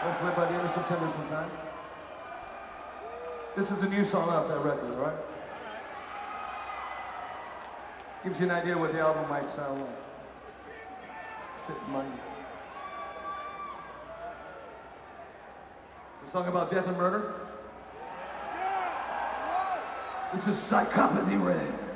Hopefully by the end of September sometime. This is a new song off that record, right? Gives you an idea what the album might sound like. It might. A song about death and murder? This is Psychopathy Red.